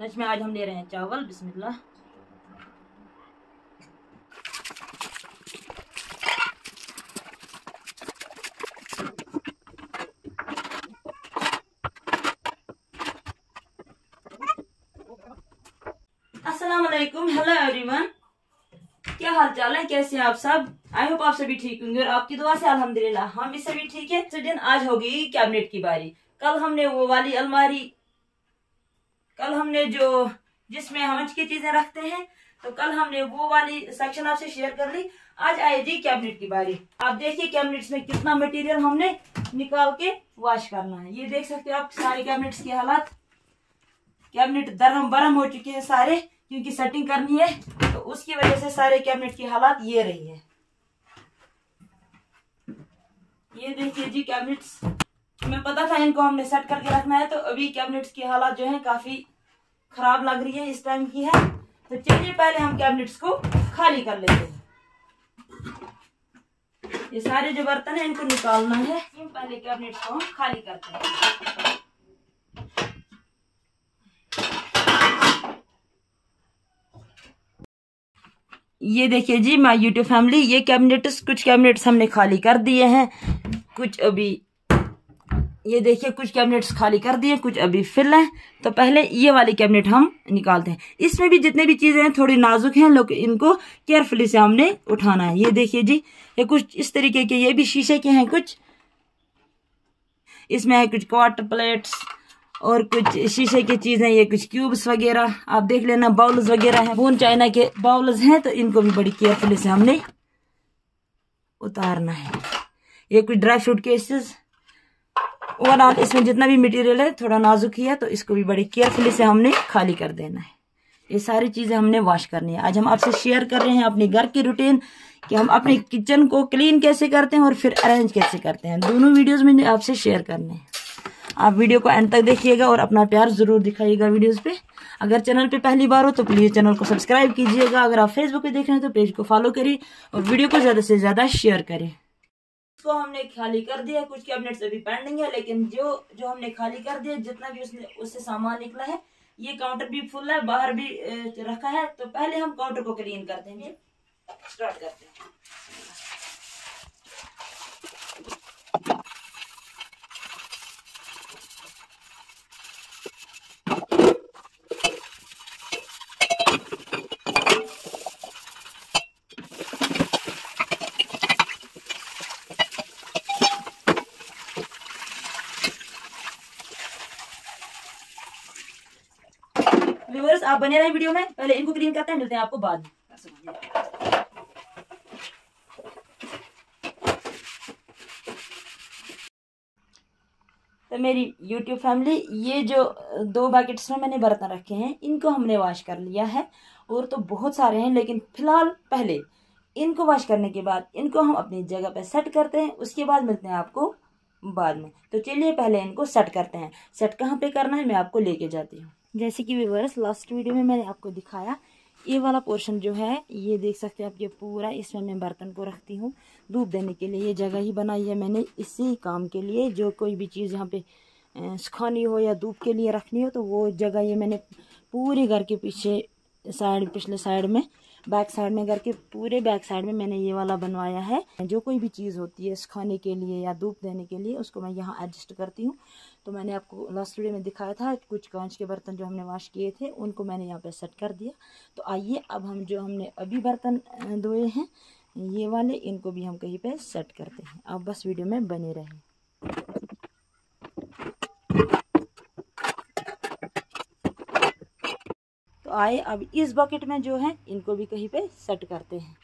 Lunch में आज हम ले रहे हैं चावल, बिस्मिल्लाह। अस्सलाम हेलो एवरीवन क्या हाल चाल है? कैसे हैं आप सब? आई होप आप सभी ठीक होंगे और आपकी दुआ से अल्हम्दुलिल्लाह, हम भी सभी ठीक है। दिन आज होगी कैबिनेट की बारी। कल हमने वो वाली अलमारी कल हमने जो, जिसमें हम की चीज़ें रखते हैं तो कल हमने वो वाली सेक्शन आपसे शेयर कर ली। आज आएगी कैबिनेट की बारी। आप देखिए कैबिनेट्स में कितना मटेरियल हमने निकाल के वॉश करना है। ये देख सकते हो आप सारे कैबिनेट्स के हालात। कैबिनेट दरम बरम हो चुके हैं सारे, क्योंकि सेटिंग करनी है तो उसकी वजह से सारे कैबिनेट की हालात ये रही है। ये देखिए जी कैबिनेट्स हमें पता था इनको हमने सेट करके रखना है तो अभी कैबिनेट्स की हालात जो है काफ़ी खराब लग रही है इस टाइम की है। तो चलिए पहले हम कैबिनेट्स को खाली कर लेते हैं। ये सारे जो बर्तन है, इनको निकालना है। पहले कैबिनेट्स को हम खाली करते हैं। ये देखिए जी माय यूट्यूब फैमिली ये कैबिनेट्स कुछ कैबिनेट्स हमने खाली कर दिए हैं। कुछ अभी ये देखिए, कुछ कैबिनेट्स खाली कर दिए, कुछ अभी फिल हैं। तो पहले ये वाली कैबिनेट हम निकालते हैं। इसमें भी जितने भी चीज़ें हैं, थोड़ी नाजुक हैं, लोग इनको केयरफुली से हमने उठाना है। ये देखिए जी, ये कुछ इस तरीके के, ये भी शीशे के हैं कुछ। इसमें है कुछ क्वार्टर प्लेट्स और कुछ शीशे की चीज़ें, ये कुछ क्यूब्स वगैरह। आप देख लेना बाउल्स वगैरह हैं। बोन चाइना के बाउल्स हैं तो इनको भी बड़ी केयरफुली से हमने उतारना है। ये कुछ ड्राई फ्रूट केसेस ओवरऑल इसमें जितना भी मटेरियल है, थोड़ा नाजुक ही है तो इसको भी बड़ी केयरफुली से हमने खाली कर देना है। ये सारी चीज़ें हमने वॉश करनी है। आज हम आपसे शेयर कर रहे हैं अपने घर की रूटीन कि हम अपने किचन को क्लीन कैसे करते हैं और फिर अरेंज कैसे करते हैं। दोनों वीडियोज़ में आपसे शेयर करने हैं। आप वीडियो को एंड तक देखिएगा और अपना प्यार ज़रूर दिखाइएगा वीडियोस पे। अगर चैनल पे पहली बार हो तो प्लीज़ चैनल को सब्सक्राइब कीजिएगा। अगर आप फेसबुक पे देख रहे हैं तो पेज को फॉलो करें और वीडियो को ज़्यादा से ज़्यादा शेयर करें। इसको हमने खाली कर दिया कुछ कैबिनेट्स अभी पेंडिंग है, लेकिन जो जो हमने खाली कर दिया, जितना भी उसने, उससे सामान निकला है, ये काउंटर भी फुल है, बाहर भी रखा है। तो पहले हम काउंटर को क्लीन करते हैं स्टार्ट करते हैं। व्यूवर्स आप बने रहे वीडियो में, पहले इनको क्लीन करते हैं, मिलते हैं आपको बाद में। तो मेरी यूट्यूब फैमिली ये जो दो बकेट्स में मैंने बर्तन रखे हैं, इनको हमने वॉश कर लिया है। और तो बहुत सारे हैं, लेकिन फ़िलहाल पहले इनको वॉश करने के बाद, इनको हम अपनी जगह पे सेट करते हैं, उसके बाद मिलते हैं आपको बाद में। तो चलिए पहले इनको सेट करते हैं। सेट कहाँ पे करना है, मैं आपको लेके जाती हूँ। जैसे कि व्यूवर्स लास्ट वीडियो में मैंने आपको दिखाया, ये वाला पोर्शन जो है, ये देख सकते हैं आप, ये पूरा इसमें मैं बर्तन को रखती हूँ, धूप देने के लिए। ये जगह ही बनाई है मैंने इसी काम के लिए। जो कोई भी चीज़ यहाँ पे सुखानी हो या धूप के लिए रखनी हो तो वो जगह ये मैंने पूरे घर के पीछे, साइड, पिछले साइड में बैक साइड में, घर के पूरे बैक साइड में मैंने ये वाला बनवाया है। जो कोई भी चीज़ होती है, सुखाने के लिए या धूप देने के लिए, उसको मैं यहाँ एडजस्ट करती हूँ। तो मैंने आपको लास्ट वीडियो में दिखाया था, कुछ कांच के बर्तन जो हमने वॉश किए थे, उनको मैंने यहाँ पर सेट कर दिया। तो आइए, अब हम जो हमने अभी बर्तन धोए हैं, ये वाले, इनको भी हम कहीं पर सेट करते हैं। अब बस वीडियो में बने रहें। तो आए, अब इस बकेट में जो है, इनको भी कहीं पे सेट करते हैं।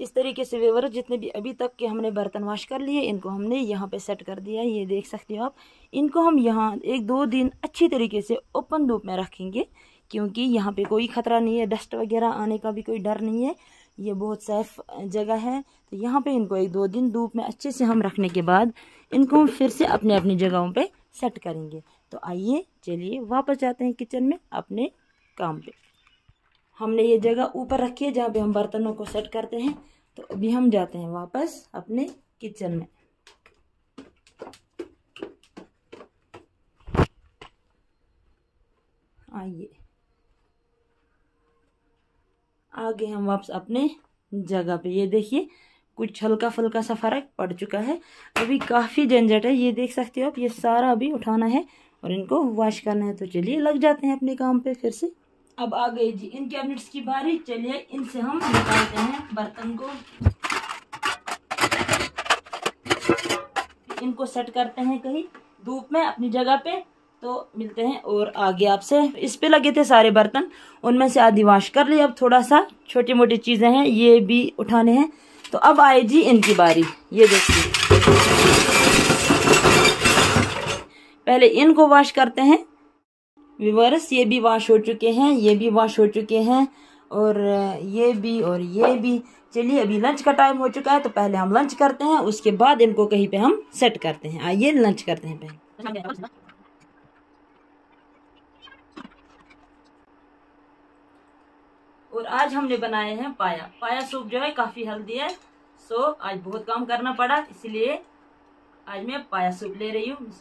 इस तरीके से वेवर जितने भी अभी तक के हमने बर्तन वाश कर लिए, इनको हमने यहाँ पे सेट कर दिया ये देख सकते हो आप। इनको हम यहाँ एक दो दिन अच्छी तरीके से ओपन धूप में रखेंगे, क्योंकि यहाँ पे कोई ख़तरा नहीं है डस्ट वगैरह आने का भी कोई डर नहीं है। ये बहुत सेफ़ जगह है। तो यहाँ पे इनको एक दो दिन धूप में अच्छे से हम रखने के बाद इनको हम फिर से अपने अपनी जगहों पे सेट करेंगे। तो आइए, चलिए, वापस जाते हैं किचन में अपने काम पे। हमने ये जगह ऊपर रखी है जहाँ पे हम बर्तनों को सेट करते हैं। तो अभी हम जाते हैं वापस अपने किचन में। आइए। आगे हम वापस अपने जगह पे। ये देखिए, कुछ हल्का फुल्का सा फ़र्क पड़ चुका है। अभी काफ़ी झंझट है, ये देख सकते हो आप, ये सारा अभी उठाना है और इनको वॉश करना है। तो चलिए, लग जाते हैं अपने काम पे फिर से। अब आ गई जी, इन कैबिनेट्स की बारी। चलिए, इनसे हम निकालते हैं बर्तन को। इनको सेट करते हैं कहीं धूप में अपनी जगह पे। तो मिलते हैं और आगे आपसे। इस पे लगे थे सारे बर्तन। उनमें से आधी वाश कर ली। अब थोड़ा सा छोटी मोटी चीज़ें हैं, ये भी उठाने हैं। तो अब आए जी इनकी बारी। ये देखिए। पहले इनको वॉश करते हैं। विवर्स ये भी वॉश हो चुके हैं, ये भी वॉश हो चुके हैं, और ये भी, और ये भी। चलिए, अभी लंच का टाइम हो चुका है तो पहले हम लंच करते हैं, उसके बाद इनको कहीं पे हम सेट करते हैं। आइए लंच करते हैं पहले। और आज हमने बनाए हैं पाया। पाया सूप जो है काफ़ी हेल्दी है सो आज बहुत काम करना पड़ा, इसलिए आज मैं पाया सूप ले रही हूँ।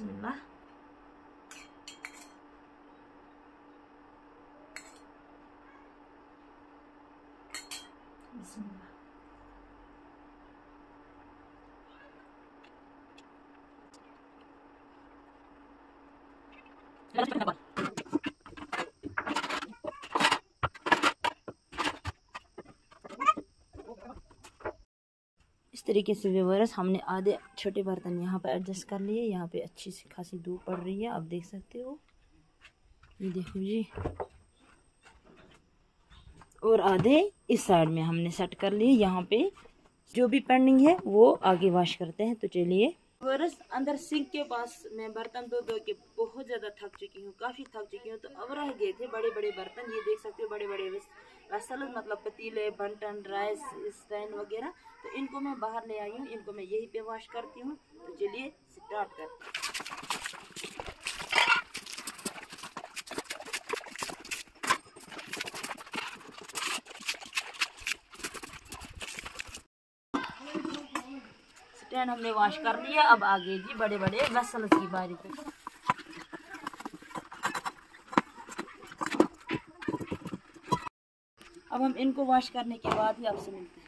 तरीके से व्यवर्स हमने आधे छोटे बर्तन यहाँ पर एडजस्ट कर लिए। यहाँ पे अच्छी सी खासी धूप पड़ रही है। आप देख सकते हो। ये देखो जी। और आधे इस साइड में हमने सेट कर लिए। यहाँ पे जो भी पेंडिंग है, वो आगे वॉश करते हैं। तो चलिए वर्ष अंदर सिंह के पास मैं बर्तन धो धो के बहुत ज़्यादा थक चुकी हूँ, काफ़ी थक चुकी हूँ। तो अब रह गए थे बड़े बड़े बर्तन, ये देख सकते हो बड़े बड़े वसल मतलब पतीले, बंटन, राइस, स्टैंड वगैरह। तो इनको मैं बाहर ले आई हूँ, इनको मैं यहीं पे वॉश करती हूँ। तो चलिए स्टार्ट करते स्टैंड हमने वॉश कर लिया। अब आगे जी बड़े बड़े वेसल की बारी पे। अब हम इनको वॉश करने के बाद ही आपसे मिलते हैं।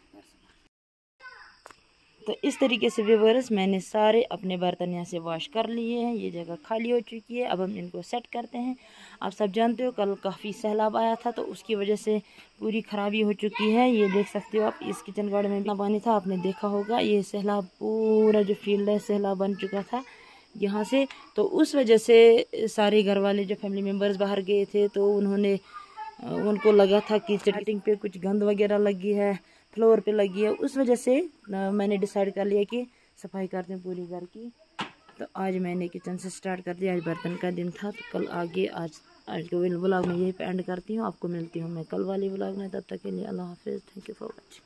तो इस तरीके से व्यूवर्स मैंने सारे अपने बर्तन यहाँ से वॉश कर लिए हैं। ये जगह खाली हो चुकी है। अब हम इनको सेट करते हैं। आप सब जानते हो कल काफ़ी सैलाब आया था तो उसकी वजह से पूरी ख़राबी हो चुकी है। ये देख सकते हो आप, इस किचन गार्डन में इतना पानी था। आपने देखा होगा, ये सैलाब पूरा जो फ़ील्ड है, सैलाब बन चुका था यहाँ से। तो उस वजह से सारे घर वाले जो फैमिली मेंबर्स बाहर गए थे तो उन्होंने, उनको लगा था कि स्टार्टिंग पे कुछ गंद वगैरह लगी है। फ्लोर पे लगी है। उस वजह से मैंने डिसाइड कर लिया कि सफ़ाई करते हैं पूरी घर की। तो आज मैंने किचन से स्टार्ट कर दिया। आज बर्तन का दिन था। तो कल आगे आज आज के व्लॉग में यही पे एंड करती हूँ। आपको मिलती हूँ मैं कल वाली व्लॉग में। तब तक के लिए अल्लाह हाफिज़। Thank you for watching